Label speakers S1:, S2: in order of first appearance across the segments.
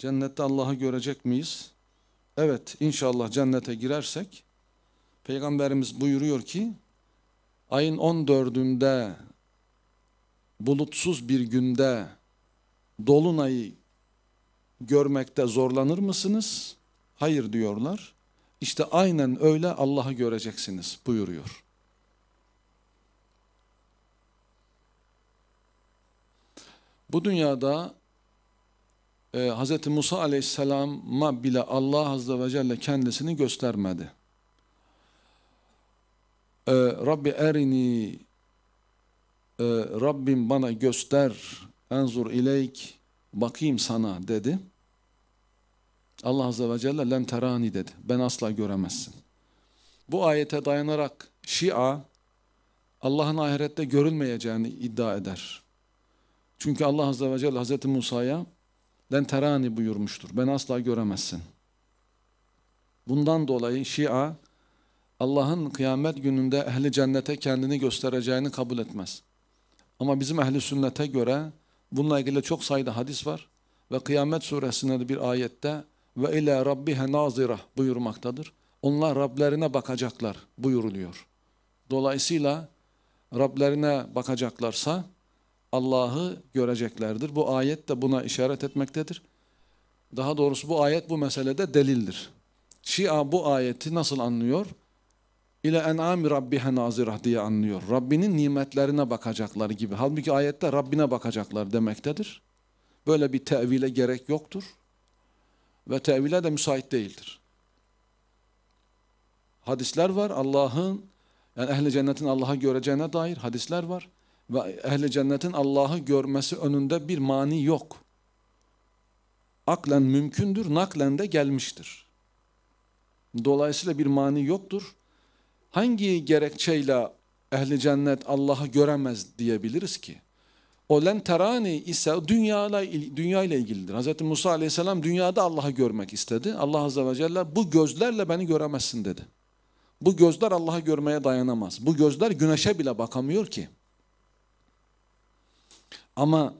S1: Cennette Allah'ı görecek miyiz? Evet, inşallah cennete girersek Peygamberimiz buyuruyor ki ayın 14'ünde bulutsuz bir günde dolunayı görmekte zorlanır mısınız? Hayır diyorlar. İşte aynen öyle Allah'ı göreceksiniz buyuruyor. Bu dünyada e, Hz. Musa aleyhisselama bile Allah azze ve celle kendisini göstermedi. E, Rabbi erini e, Rabbim bana göster enzur ileyk bakayım sana dedi. Allah azze ve celle len terani dedi. Ben asla göremezsin. Bu ayete dayanarak Şia Allah'ın ahirette görülmeyeceğini iddia eder. Çünkü Allah azze ve celle Hazreti Musa'ya len terani buyurmuştur. Ben asla göremezsin. Bundan dolayı Şia Allah'ın kıyamet gününde ehli cennete kendini göstereceğini kabul etmez. Ama bizim ehli sünnete göre bununla ilgili çok sayıda hadis var ve kıyamet suresinde de bir ayette ve ile rabbihe nazira buyurmaktadır. Onlar Rablerine bakacaklar buyuruluyor. Dolayısıyla Rablerine bakacaklarsa Allah'ı göreceklerdir. Bu ayet de buna işaret etmektedir. Daha doğrusu bu ayet bu meselede delildir. Şia bu ayeti nasıl anlıyor? İle en'ami rabbihe nazirah diye anlıyor. Rabbinin nimetlerine bakacaklar gibi. Halbuki ayette Rabbine bakacaklar demektedir. Böyle bir tevile gerek yoktur. Ve tevile de müsait değildir. Hadisler var Allah'ın, yani ehli cennetin Allah'ı göreceğine dair hadisler var. Ve ehli cennetin Allah'ı görmesi önünde bir mani yok. Aklen mümkündür, naklen de gelmiştir. Dolayısıyla bir mani yoktur. Hangi gerekçeyle ehli cennet Allah'ı göremez diyebiliriz ki? O len terani ise dünyayla, dünya ile ilgilidir. Hz. Musa aleyhisselam dünyada Allah'ı görmek istedi. Allah azze ve celle bu gözlerle beni göremezsin dedi. Bu gözler Allah'ı görmeye dayanamaz. Bu gözler güneşe bile bakamıyor ki. Ama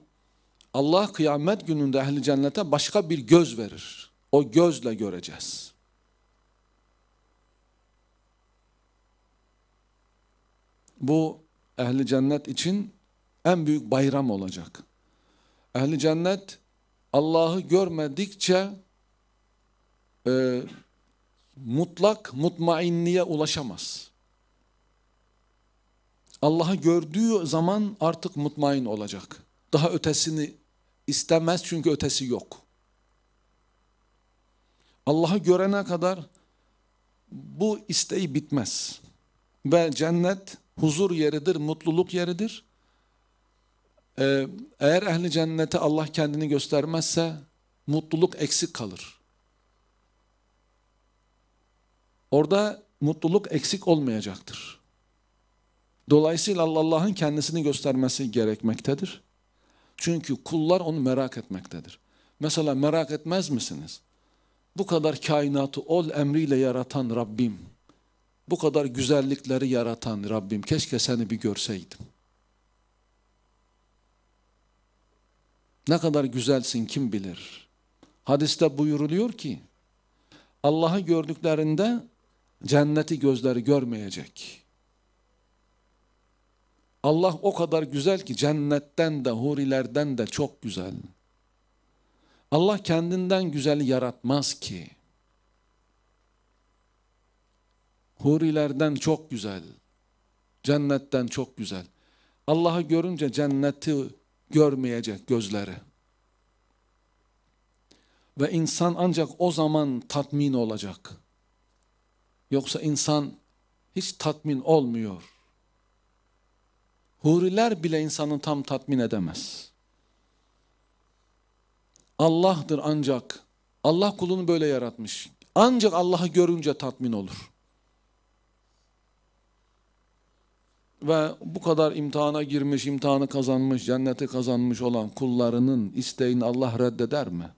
S1: Allah kıyamet gününde ehli cennete başka bir göz verir. O gözle göreceğiz. Bu ehli cennet için en büyük bayram olacak. Ehli cennet Allah'ı görmedikçe e, mutlak mutmainliğe ulaşamaz. Allah'ı gördüğü zaman artık mutmain olacak. Daha ötesini istemez çünkü ötesi yok. Allah'ı görene kadar bu isteği bitmez. Ve cennet huzur yeridir, mutluluk yeridir. Ee, eğer ehli cennete Allah kendini göstermezse mutluluk eksik kalır. Orada mutluluk eksik olmayacaktır. Dolayısıyla Allah'ın kendisini göstermesi gerekmektedir. Çünkü kullar onu merak etmektedir. Mesela merak etmez misiniz? Bu kadar kainatı ol emriyle yaratan Rabbim, bu kadar güzellikleri yaratan Rabbim, keşke seni bir görseydim. Ne kadar güzelsin kim bilir. Hadiste buyuruluyor ki, Allah'ı gördüklerinde cenneti gözleri görmeyecek. Allah o kadar güzel ki cennetten de hurilerden de çok güzel. Allah kendinden güzeli yaratmaz ki. Hurilerden çok güzel. Cennetten çok güzel. Allah'ı görünce cenneti görmeyecek gözleri. Ve insan ancak o zaman tatmin olacak. Yoksa insan hiç tatmin olmuyor. Huriler bile insanı tam tatmin edemez. Allah'tır ancak. Allah kulunu böyle yaratmış. Ancak Allah'ı görünce tatmin olur. Ve bu kadar imtihana girmiş, imtihanı kazanmış, cenneti kazanmış olan kullarının isteğini Allah reddeder mi?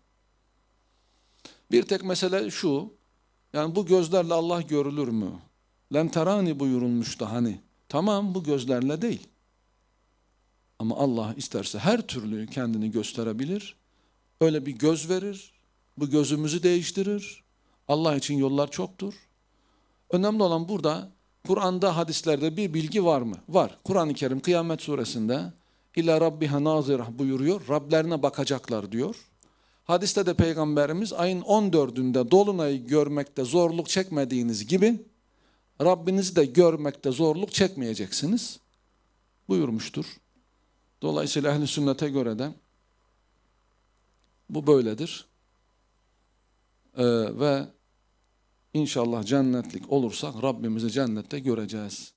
S1: Bir tek mesele şu, yani bu gözlerle Allah görülür mü? Lenterani buyurulmuştu hani. Tamam bu gözlerle değil. Ama Allah isterse her türlü kendini gösterebilir. Öyle bir göz verir, Bu gözümüzü değiştirir. Allah için yollar çoktur. Önemli olan burada Kur'an'da, hadislerde bir bilgi var mı? Var. Kur'an-ı Kerim Kıyamet Suresinde İlla Rabbiha nazirah buyuruyor. Rablerine bakacaklar diyor. Hadiste de Peygamberimiz ayın 14'ünde Dolunay'ı görmekte zorluk çekmediğiniz gibi Rabbinizi de görmekte zorluk çekmeyeceksiniz buyurmuştur. Dolayısıyla ehl sünnete göre de bu böyledir. Ee, ve inşallah cennetlik olursak Rabbimizi cennette göreceğiz.